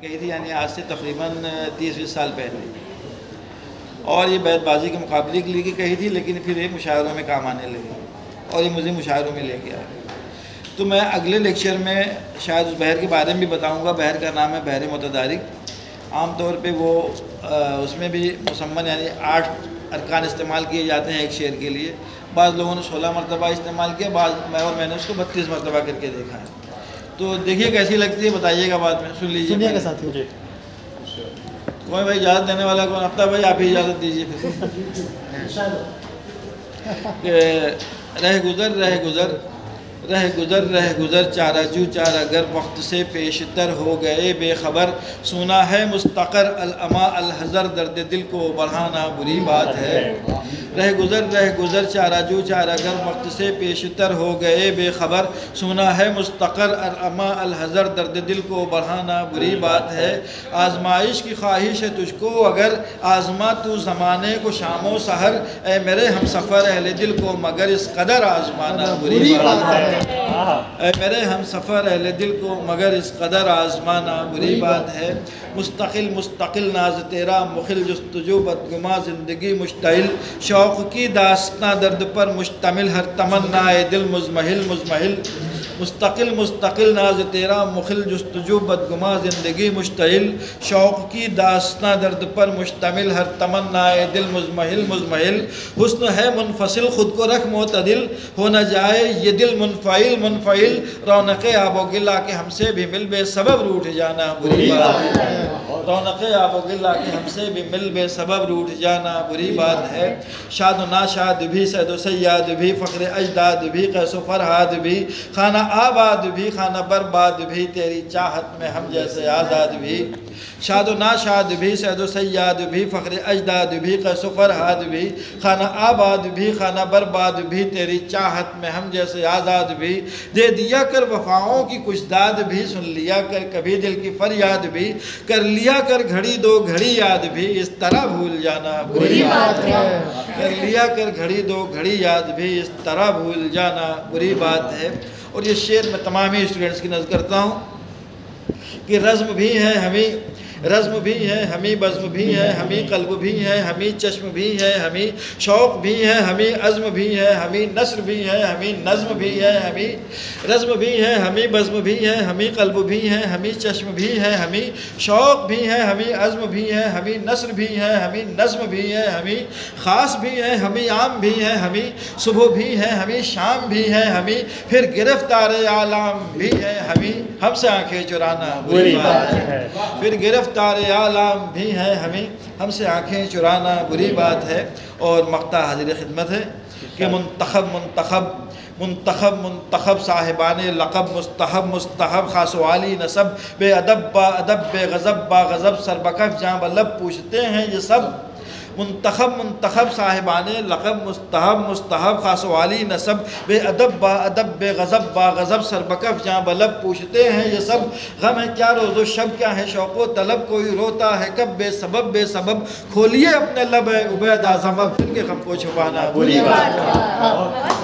کہی تھی یعنی آج سے تقریباً تیس بیس سال پہلے۔ اور یہ بیت بازی کے مقابلے کے لیے کہی تھی، لیکن پھر یہ مشاعروں میں کام آنے لگی اور یہ مجھے مشاعروں میں لے گیا تو میں اگلے لیکچر میں شاید اس بحر کے بارے میں بھی بتاؤں گا۔ بحر کا نام ہے بحر متدارک۔ عام طور پہ وہ اس میں بھی مسمن یعنی آٹھ ارکان استعمال کیے جاتے ہیں ایک شعر کے لیے۔ بعض لوگوں نے سولہ مرتبہ استعمال کیا، بعض میں اور میں نے اس کو بتیس مرتبہ کر کے دیکھا ہے۔ تو دیکھیے کیسی لگتی ہے بتائیے گا بعد میں سن لیجیے گا ساتھی جی۔ کوئی بھائی اجازت دینے والا کون؟ ہفتہ بھائی آپ ہی اجازت دیجیے پھر۔ رہ گزر رہ گزر رہ گزر رہ گزر چارہ جو چارہ گر وقت سے پیشتر ہو گئے بے خبر۔ سنا ہے مستقر الما الحضر درد دل کو بڑھانا بری بات ہے۔ رہ گزر رہ گزر چارہ جو چارہ گر وقت سے پیشتر ہو گئے بے خبر۔ سنا ہے مستقر الما الحضر درد دل کو بڑھانا بری بات ہے۔ آزمائش کی خواہش ہے تجھ کو اگر آزما تو زمانے کو شام و سحر۔ اے میرے ہم سفر اہل دل کو مگر اس قدر آزمانا بری بات ہے۔ اے میرے ہم سفر اہل دل کو مگر اس قدر آزمانا بری بات ہے۔ مستقل مستقل ناز تیرا مخل جستجو بدگما زندگی مشتعل۔ شوق کی داستان درد پر مشتمل ہر تمنا دل مزمحل مزمحل۔ مستقل مستقل ناز تیرا مخل جستجو بدگما زندگی مشتعل شوق کی داستہ درد پر مشتمل ہر تمنا دل مزمحل مزمحل۔ حسن ہے منفصل خود کو رکھ معتدل۔ ہو نہ جائے یہ دل منفعل منفعل۔ رونق آب و گلا کہ ہم سے بھی مل بے سبب روٹ جانا بری بات۔ ہے۔ رونق آب و گلا کہ ہم سے بھی مل بے سبب روٹ جانا بری بات ہے۔ شاد و ناشاد بھی سید و سیاد بھی فخر اجداد بھی قیس و فرحاد بھی۔ خانہ آباد بھی خانہ برباد بھی تیری چاہت میں ہم جیسے آزاد بھی۔ شاد و ناشاد بھی سید و سیاد بھی فخر اجداد بھی قیس و فرحاد بھی۔ خانہ آباد بھی خانہ برباد بھی تیری چاہت میں ہم جیسے آزاد بھی۔ دے دیا کر وفاؤں کی کچھ داد بھی سن لیا کر کبھی دل کی فریاد بھی۔ کر لیا کر گھڑی دو گھڑی یاد بھی اس طرح بھول جانا بری بات ہے۔ کر لیا کر گھڑی دو گھڑی یاد بھی اس طرح بھول جانا بری بات ہے۔ اور یہ شعر میں تمام ہی اسٹوڈنٹس کی نظر کرتا ہوں کہ رزم بھی ہے ہمیں رزم بھی ہے ہمیں بزم بھی ہے ہمیں قلب بھی ہے ہمیں چشم بھی ہے ہمیں شوق بھی ہے ہمیں عزم بھی ہے ہمیں نثر بھی ہے ہمیں نظم بھی ہے ہمیں رزم بھی ہے ہمیں بزم بھی ہے ہمیں قلب بھی ہے ہمیں چشم بھی ہے ہمیں شوق بھی ہے ہمیں عزم بھی ہے ہمیں نثر بھی ہے ہمیں نظم بھی ہے ہمیں خاص بھی ہے ہمیں عام بھی ہے ہمیں صبح بھی ہے ہمیں شام بھی ہے ہمیں پھر گرفتار عالم بھی ہے ہمیں ہم سے آنکھیں چرانا بری بات ہے پھر گرفتار عالم بھی ہیں ہمیں۔ ہم سے آنکھیں چرانا بری بات ہے اور مقتہ حاضر خدمت ہے کہ منتخب منتخب منتخب منتخب صاحبان لقب، مستحب مستحب، خاص والی نصب۔ بے ادب با ادب، بے غضب با غضب سربکف جہاں بلب پوچھتے ہیں یہ سب۔ منتخب منتخب صاحبان لقب مستحب مستحب، خاص والی نصب، بے ادب با ادب، بے غضب با غضب سربکف جہاں بلب پوچھتے ہیں یہ سب۔ غم ہے کیا روز و شب، کیا ہے شوق و طلب؟ کوئی روتا ہے کب؟ بے سبب بے سبب۔ کھولیے اپنے لب ہے عبید اعظم، اب کے غم کو چھپانا۔ بری بات۔